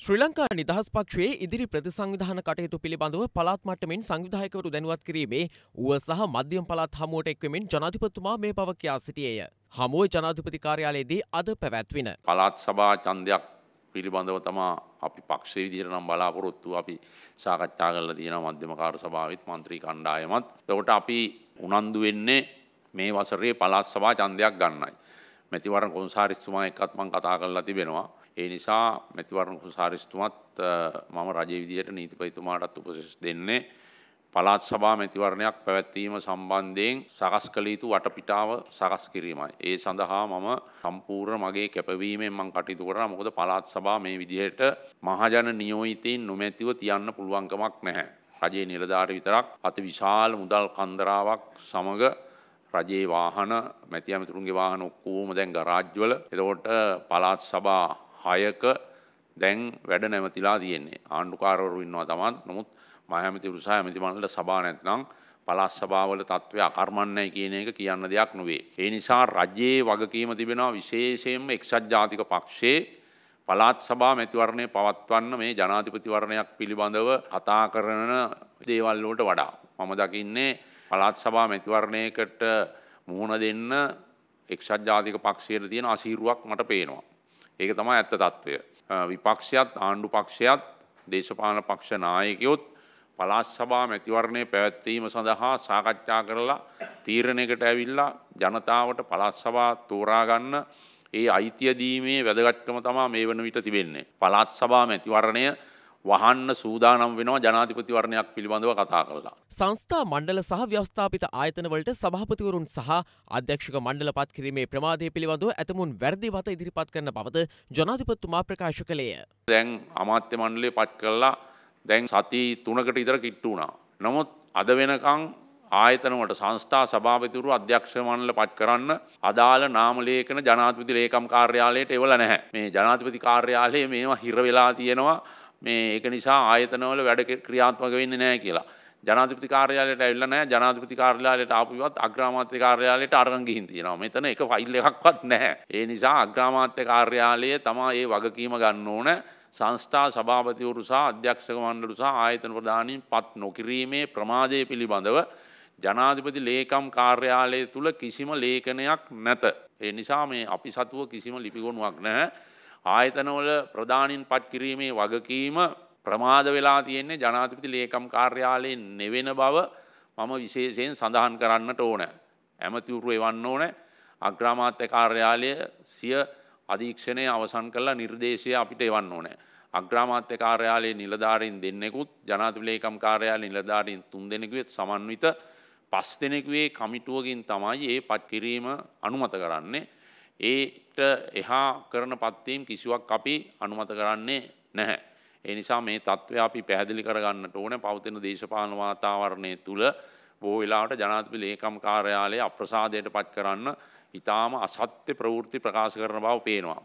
ශ්‍රී ලංකා නිදහස් පක්ෂයේ ඉදිරි ප්‍රතිසංවිධාන කටයුතු පිළිබඳව පළාත් මට්ටමින් සංවිධායකවරු දැනුවත් කිරීමේ ඌව සහ මධ්‍යම පළාත් හමුවට එක්වෙමින් ජනාධිපතිතුමා මේ බව කියා සිටියේය. හමුවේ ජනාධිපති කාර්යාලයේදී අද පැවැත්වින. පළාත් සභා ඡන්දයක් පිළිබඳව තමා අපි පක්ෂයේ විදිහට නම් බලාපොරොත්තු අපි සාකච්ඡා කරලා තියෙනවා මධ්‍යම කාර්ය සභාවෙත් മന്ത്രി කණ්ඩායමත්. එතකොට අපි උනන්දු වෙන්නේ මේ වසරේ පළාත් සභා ඡන්දයක් ගන්නයි. මැතිවරණ කොන්සාරිස්තුමා එක්කත් මම කතා කරලා තිබෙනවා. ඒ නිසා මැතිවරණ කොන්සාරිස්තුමත් මම රජයේ විදියට නීතිපතිතුමාටත් උපදෙස් දෙන්නේ පළාත් සභා මැතිවරණයක් පැවැත්වීම සම්බන්ධයෙන් සකස් කළ යුතු වටපිටාව සකස් කිරීමයි. ඒ සඳහා මම සම්පූර්ණ මගේ කැපවීමෙන් මම කටයුතු කරා. මොකද පළාත් සභා මේ විදිහට මහජන නියෝජිතයින් නොමැතිව තියන්න පුළුවන්කමක් නැහැ. රජයේ නිලධාරි විතරක් අති විශාල මුදල් කන්දරාවක් සමග රජයේ වාහන මැති ඇමතුරුන්ගේ වාහන ඔක්කෝම දැන් ගරාජ්වල. එතකොට පළාත් සභා හයක දැන් වැඩ නැමතිලා තියෙන්නේ. ආණ්ඩුකාරවරු ඉන්නවා තමත් නමුත් මහඇමති උරුසා ඇමති මණ්ඩල සභා නැත්නම් පළාත් සභාවල තත්ත්වය අකර්මන්නයි කියන එක කියන්න දෙයක් නොවේ. ඒ නිසා රජයේ වගකීම තිබෙනවා විශේෂයෙන්ම එක්සත් ජාතික පක්ෂයේ පළාත් සභා මැතිවරණය පවත්වන්න මේ ජනාධිපතිවරණයක් පිළිබඳව කතා කරන දේවල් වලට වඩා. මම දකින්නේ පළාත් සභා මැතිවරණයකට මුහුණ දෙන්න එක්සත් ජාතික පක්ෂයට තියෙන අසීරුවක් මට පේනවා. ඒක තමයි ඇත්ත తත්වය. විපක්ෂයත් ආණ්ඩු පක්ෂයත් දේශපාලන පක්ෂ නායකයොත් පළාත් සභා මැතිවරණය පැවැත්වීම සඳහා සාකච්ඡා කරලා තීරණයකට ඇවිල්ලා ජනතාවට පළාත් සභා තෝරා ගන්න ඒ අයිතිය දීමේ වැදගත්කම තමා මේ වන විට තිබෙන්නේ. පළාත් සභා මැතිවරණය වහන්න සූදානම් වෙනවා ජනාධිපතිවරණයක් පිළිබඳව කතා කරලා. සංස්ථා මණ්ඩල සහ ව්‍යවස්ථාපිත ආයතනවලට සභාපතිවරුන් සහ අධ්‍යක්ෂක මණ්ඩල පත් කිරීමේ ප්‍රමාදය පිළිබඳව ඇතමුන් වැරදි වත ඉදිරිපත් කරන බවද ජනාධිපතිතුමා ප්‍රකාශ කළේය. දැන් අමාත්‍ය මණ්ඩලය පත් කරලා දැන් සති තුනකට ඉතර කිට්ටු වුණා. නමුත් අද වෙනකං ආයතනවට සංස්ථා සභාපතිවරු අධ්‍යක්ෂ මණ්ඩල පත් කරන්න අදාළ නාමලේඛන ජනාධිපති ලේකම් කාර්යාලයට එවල නැහැ. මේ ජනාධිපති කාර්යාලයේ මේවා හිර වෙලා තියෙනවා. මේ ඒක නිසා ආයතනවල වැඩ ක්‍රියාත්මක වෙන්නේ නැහැ කියලා. ජනාධිපති කාර්යාලයට ඇවිල්ලා නැහැ. ජනාධිපති කාර්යාලයට ආපුවත් අග්‍රාමාත්‍ය කාර්යාලයට අරන් ගිහින් තියෙනවා. මෙතන එක ෆයිල් එකක්වත් නැහැ. ඒ නිසා අග්‍රාමාත්‍ය කාර්යාලය තමයි මේ වගකීම ගන්න ඕන. සංස්ථා සභාපතිවරු සහ අධ්‍යක්ෂක මණ්ඩල සහ ආයතන ප්‍රධානීන් පත් නොකිරීමේ ප්‍රමාදය පිළිබඳව ජනාධිපති ලේකම් කාර්යාලය තුල කිසිම ලේඛනයක් නැත. ඒ නිසා මේ අපි සතුව කිසිම ලිපිගොනුවක් නැහැ. ආයතනවල ප්‍රධානින් පත් කිරීමේ වගකීම ප්‍රමාද වෙලා තියෙන්නේ ජනාධිපති ලේකම් කාර්යාලයෙන් නෙවෙන බව මම විශේෂයෙන් සඳහන් කරන්නට ඕන. ඇමතිවරු එවන්න ඕන අග්‍රාමාත්‍ය කාර්යාලය සිය අධීක්ෂණය අවසන් කරලා නිර්දේශය අපිට එවන්න ඕනෑ. අග්‍රාමාත්‍ය කාර්යාලයේ නිලධාරීන් දෙන්නෙකුත් ජනාධිපති ලේකම් කාර්යාලයේ නිලධාරීන් තුන් දෙනෙකුත් සමන්විත පස් දෙනෙකුගේ කමිටුවකින් තමයි ඒ පත් කිරීම අනුමත කරන්නේ. ඒට එහා කරන පත්වීම් කිසිවක් අපි අනුමත කරන්නේ නැහැ. ඒ නිසා මේ තත්ත්වය අපි පැහැදිලි කරගන්නට ඕන පවතින දේශපාලන වාතාවරණය තුළ බොහෝ වෙලාවට ජනාධිපති ලේකම් කාර්යාලය අප්‍රසාදයට පත් කරන්න ඉතාම අසත්‍ය ප්‍රවෘත්ති ප්‍රකාශ කරන බව පේනවා.